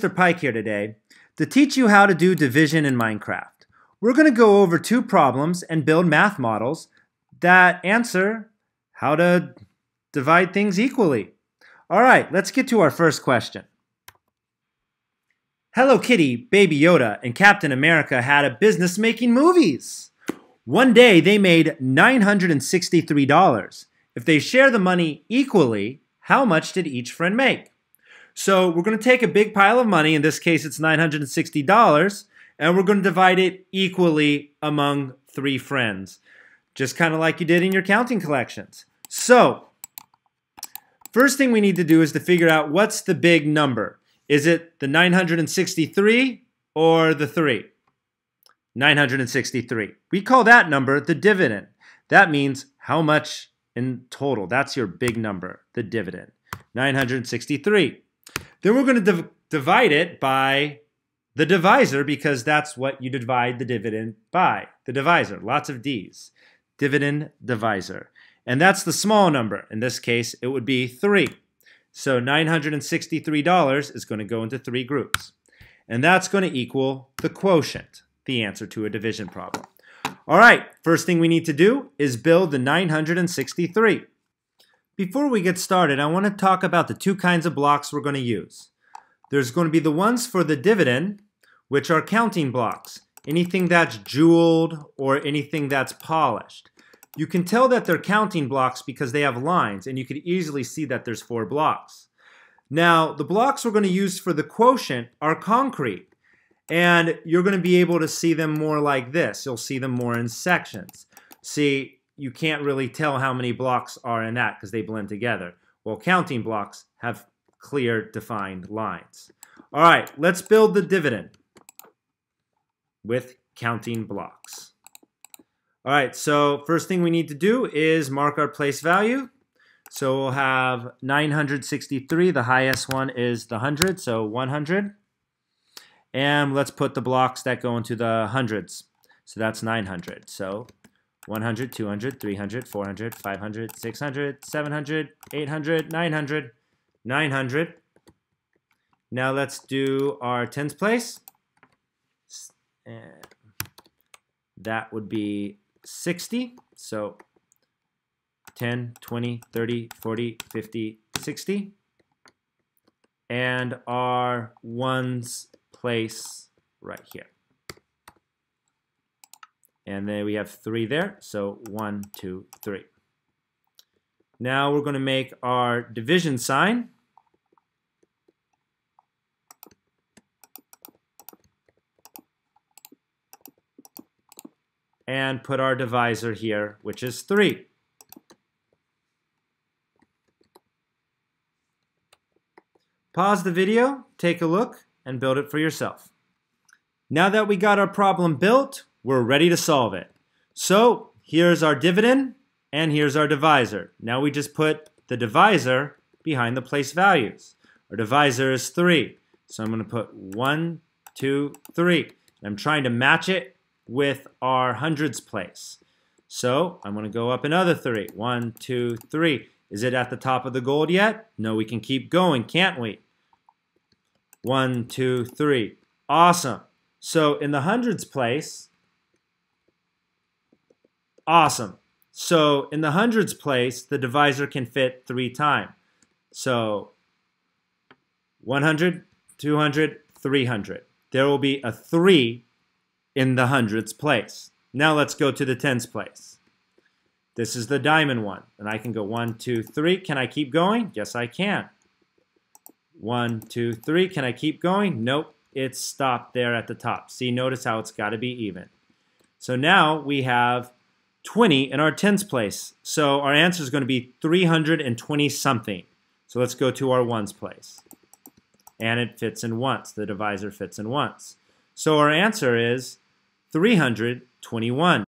Mr. Pike here today to teach you how to do division in Minecraft. We're going to go over two problems and build math models that answer how to divide things equally. All right, let's get to our first question. Hello Kitty, Baby Yoda, and Captain America had a business making movies. One day they made $963. If they share the money equally, how much did each friend make? So we're going to take a big pile of money, in this case it's $960, and we're going to divide it equally among three friends, just kind of like you did in your counting collections. So, first thing we need to do is to figure out what's the big number. Is it the 963 or the 3? 963. We call that number the dividend. That means how much in total. That's your big number, the dividend. 963. Then we're going to div divide it by the divisor because that's what you divide the dividend by. The divisor, lots of D's. Dividend divisor. And that's the small number. In this case, it would be 3. So $963 is going to go into three groups. And that's going to equal the quotient, the answer to a division problem. All right, first thing we need to do is build the 963. Before we get started, I want to talk about the two kinds of blocks we're going to use. There's going to be the ones for the dividend, which are counting blocks. Anything that's jeweled or anything that's polished. You can tell that they're counting blocks because they have lines, and you can easily see that there's four blocks. Now, the blocks we're going to use for the quotient are concrete, and you're going to be able to see them more like this. You'll see them more in sections. See, you can't really tell how many blocks are in that because they blend together. Well, counting blocks have clear defined lines. All right, let's build the dividend with counting blocks. All right, so first thing we need to do is mark our place value. So we'll have 963, the highest one is the 100, so 100. And let's put the blocks that go into the hundreds. So that's 900. So 100, 200, 300, 400, 500, 600, 700, 800, 900, 900. Now let's do our tens place. And that would be 60. So 10, 20, 30, 40, 50, 60. And our ones place right here. And then we have three there. So one, two, three. Now we're going to make our division sign. And put our divisor here, which is 3. Pause the video, take a look, and build it for yourself. Now that we got our problem built, we're ready to solve it. So here's our dividend and here's our divisor. Now we just put the divisor behind the place values. Our divisor is 3. So I'm going to put 1, 2, 3. I'm trying to match it with our hundreds place. So I'm going to go up another 3. 1, 2, 3. Is it at the top of the gold yet? No, we can keep going, can't we? 1, 2, 3. Awesome. So in the hundreds place, Awesome. So in the hundreds place, the divisor can fit three times. So 100, 200, 300. There will be a 3 in the hundreds place. Now let's go to the tens place. This is the diamond one. And I can go one, two, three. Can I keep going? Yes, I can. One, two, three. Can I keep going? Nope. It's stopped there at the top. See, notice how it's got to be even. So now we have 20 in our tens place. So our answer is going to be 320 something. So let's go to our ones place. And it fits in once. The divisor fits in once. So our answer is 321.